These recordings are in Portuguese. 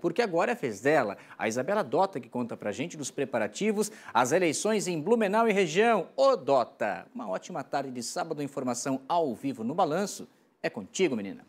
porque agora é a vez dela. A Isabela Dota que conta pra gente dos preparativos às eleições em Blumenau e região. Ô Dota, uma ótima tarde de sábado, informação ao vivo no Balanço. É contigo, menina.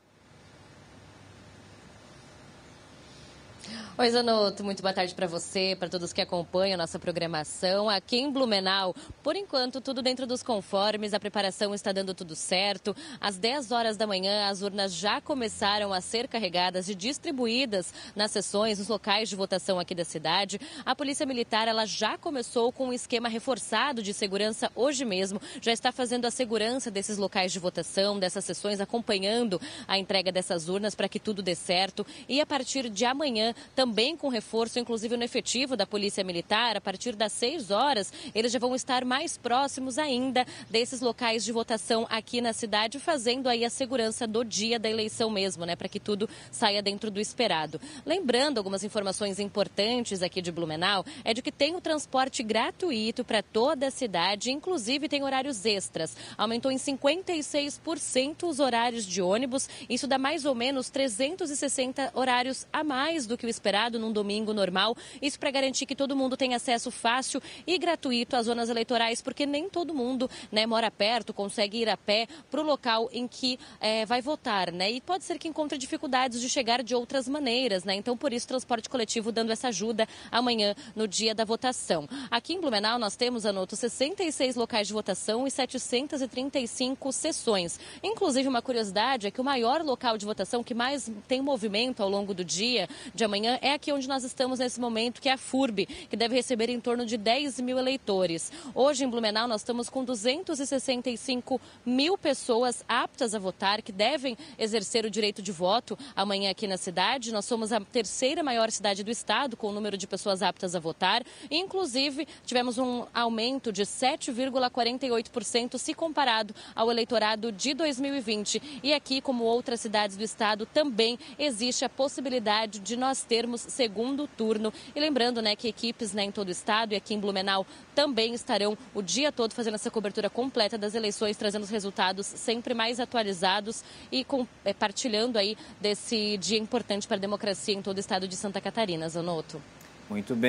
Oi, Zanotto, muito boa tarde para você, para todos que acompanham a nossa programação. Aqui em Blumenau, por enquanto, tudo dentro dos conformes, a preparação está dando tudo certo. Às 10 horas da manhã, as urnas já começaram a ser carregadas e distribuídas nas sessões, nos locais de votação aqui da cidade. A Polícia Militar, ela já começou com um esquema reforçado de segurança hoje mesmo, já está fazendo a segurança desses locais de votação, dessas sessões, acompanhando a entrega dessas urnas para que tudo dê certo. E a partir de amanhã, também também com reforço, inclusive no efetivo da Polícia Militar. A partir das 6 horas, eles já vão estar mais próximos ainda desses locais de votação aqui na cidade, fazendo aí a segurança do dia da eleição mesmo, né? Para que tudo saia dentro do esperado. Lembrando algumas informações importantes aqui de Blumenau, é de que tem o transporte gratuito para toda a cidade, inclusive tem horários extras. Aumentou em 56% os horários de ônibus, isso dá mais ou menos 360 horários a mais do que o esperado num domingo normal. Isso para garantir que todo mundo tenha acesso fácil e gratuito às zonas eleitorais, porque nem todo mundo né, mora perto, consegue ir a pé para o local em que é, vai votar. Né? E pode ser que encontre dificuldades de chegar de outras maneiras. Né? Então, por isso, transporte coletivo dando essa ajuda amanhã, no dia da votação. Aqui em Blumenau, nós temos, anoto, 66 locais de votação e 735 sessões. Inclusive, uma curiosidade é que o maior local de votação que mais tem movimento ao longo do dia de amanhã é é aqui onde nós estamos nesse momento, que é a FURB, que deve receber em torno de 10 mil eleitores. Hoje em Blumenau nós estamos com 265 mil pessoas aptas a votar, que devem exercer o direito de voto amanhã aqui na cidade. Nós somos a terceira maior cidade do estado com o número de pessoas aptas a votar. Inclusive, tivemos um aumento de 7,48% se comparado ao eleitorado de 2020. E aqui, como outras cidades do estado, também existe a possibilidade de nós termos teremos segundo turno. E lembrando né, que equipes né, em todo o estado e aqui em Blumenau também estarão o dia todo fazendo essa cobertura completa das eleições, trazendo os resultados sempre mais atualizados e compartilhando aí desse dia importante para a democracia em todo o estado de Santa Catarina, Zanotto. Muito bem.